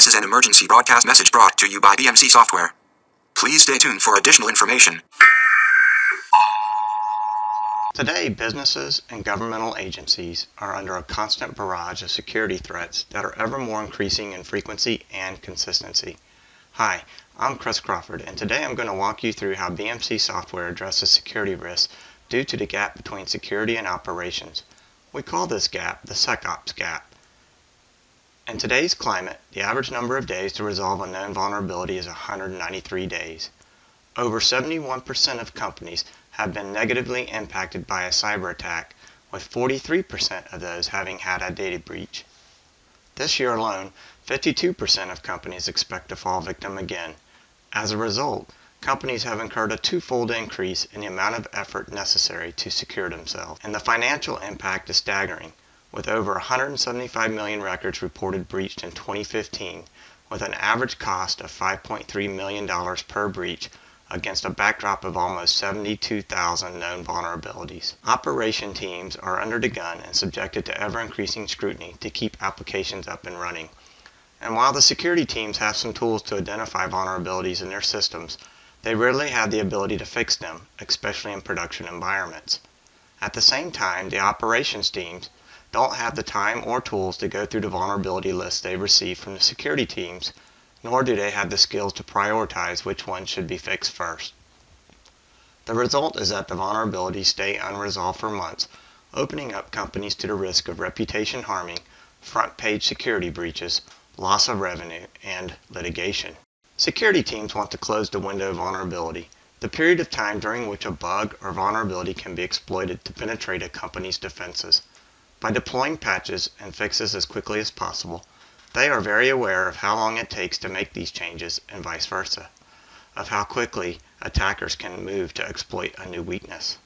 This is an emergency broadcast message brought to you by BMC Software. Please stay tuned for additional information. Today, businesses and governmental agencies are under a constant barrage of security threats that are ever more increasing in frequency and consistency. Hi, I'm Chris Crawford, and today I'm going to walk you through how BMC software addresses security risks due to the gap between security and operations. We call this gap the SecOps gap. In today's climate, the average number of days to resolve a known vulnerability is 193 days. Over 71% of companies have been negatively impacted by a cyber attack, with 43% of those having had a data breach. This year alone, 52% of companies expect to fall victim again. As a result, companies have incurred a twofold increase in the amount of effort necessary to secure themselves, and the financial impact is staggering with over 175 million records reported breached in 2015, with an average cost of $5.3 million per breach against a backdrop of almost 72,000 known vulnerabilities. Operation teams are under the gun and subjected to ever increasing scrutiny to keep applications up and running. And while the security teams have some tools to identify vulnerabilities in their systems, they rarely have the ability to fix them, especially in production environments. At the same time, the operations teams don't have the time or tools to go through the vulnerability lists they receive from the security teams, nor do they have the skills to prioritize which ones should be fixed first. The result is that the vulnerabilities stay unresolved for months, opening up companies to the risk of reputation harming, front page security breaches, loss of revenue, and litigation. Security teams want to close the window of vulnerability, the period of time during which a bug or vulnerability can be exploited to penetrate a company's defenses. By deploying patches and fixes as quickly as possible, they are very aware of how long it takes to make these changes and vice versa, of how quickly attackers can move to exploit a new weakness.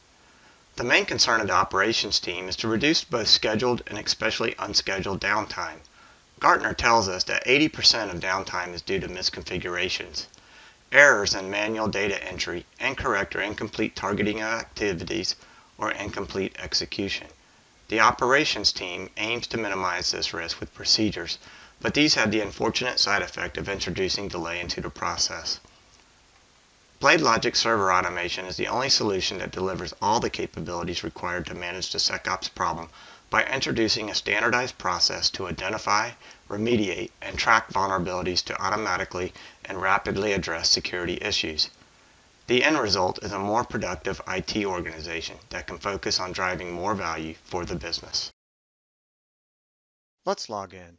The main concern of the operations team is to reduce both scheduled and especially unscheduled downtime. Gartner tells us that 80% of downtime is due to misconfigurations, errors in manual data entry, incorrect or incomplete targeting activities, or incomplete execution. The operations team aims to minimize this risk with procedures, but these have the unfortunate side effect of introducing delay into the process. BladeLogic Server Automation is the only solution that delivers all the capabilities required to manage the SecOps problem by introducing a standardized process to identify, remediate, and track vulnerabilities to automatically and rapidly address security issues. The end result is a more productive IT organization that can focus on driving more value for the business. Let's log in.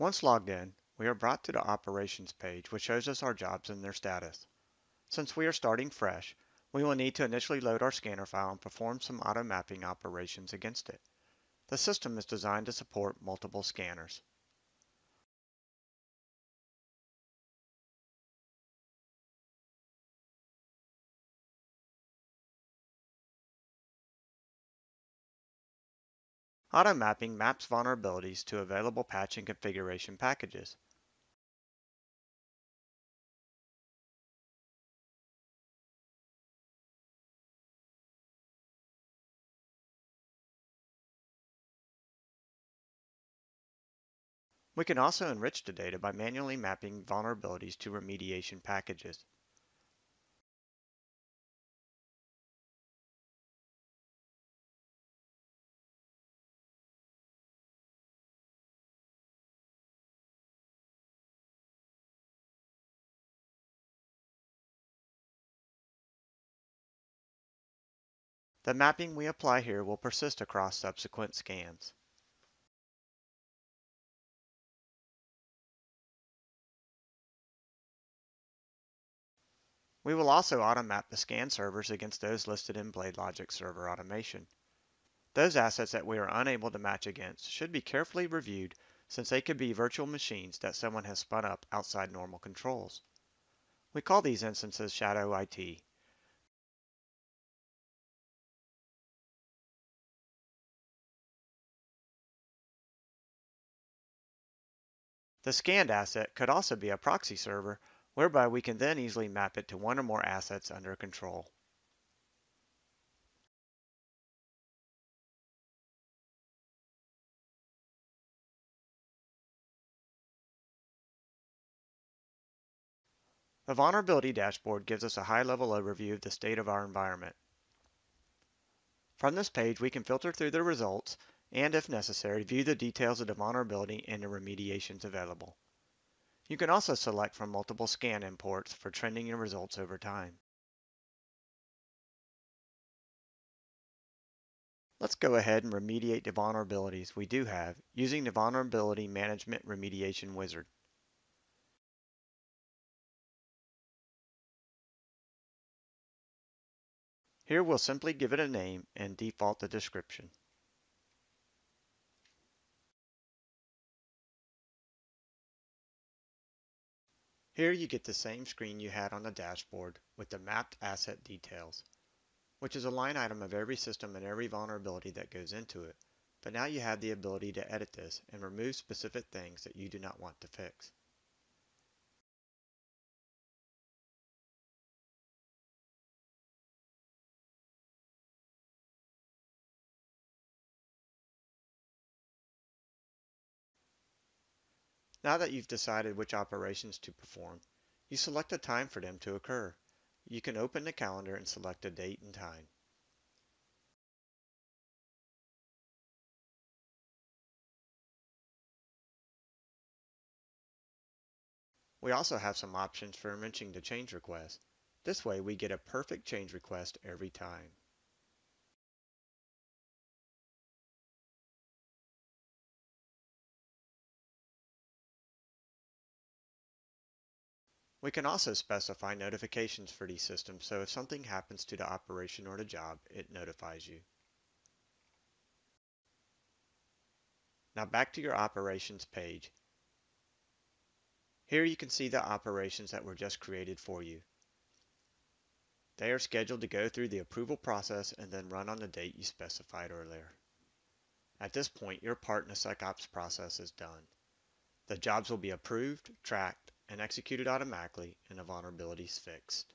Once logged in, we are brought to the operations page which shows us our jobs and their status. Since we are starting fresh, we will need to initially load our scanner file and perform some auto mapping operations against it. The system is designed to support multiple scanners. Auto mapping maps vulnerabilities to available patch and configuration packages. We can also enrich the data by manually mapping vulnerabilities to remediation packages. The mapping we apply here will persist across subsequent scans. We will also automap the scan servers against those listed in BladeLogic Server Automation. Those assets that we are unable to match against should be carefully reviewed since they could be virtual machines that someone has spun up outside normal controls. We call these instances Shadow IT. The scanned asset could also be a proxy server, whereby we can then easily map it to one or more assets under control. The vulnerability dashboard gives us a high-level overview of the state of our environment. From this page, we can filter through the results and, if necessary, view the details of the vulnerability and the remediations available. You can also select from multiple scan imports for trending your results over time. Let's go ahead and remediate the vulnerabilities we do have using the Vulnerability Management Remediation Wizard. Here we'll simply give it a name and default the description. Here you get the same screen you had on the dashboard with the mapped asset details which is a line item of every system and every vulnerability that goes into it. But now you have the ability to edit this and remove specific things that you do not want to fix. Now that you've decided which operations to perform, you select a time for them to occur. You can open the calendar and select a date and time. We also have some options for enriching the change request. This way we get a perfect change request every time. We can also specify notifications for these systems so if something happens to the operation or the job, it notifies you. Now back to your operations page. Here you can see the operations that were just created for you. They are scheduled to go through the approval process and then run on the date you specified earlier. At this point, your part in the SecOps process is done. The jobs will be approved, tracked, and executed automatically and the vulnerabilities fixed.